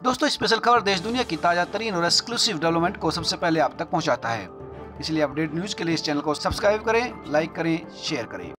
दोस्तों स्पेशल खबर देश दुनिया की ताज़ा तरीन और एक्सक्लूसिव डेवलपमेंट को सबसे पहले आप तक पहुंचाता है। इसलिए अपडेट न्यूज़ के लिए इस चैनल को सब्सक्राइब करें लाइक करें शेयर करें।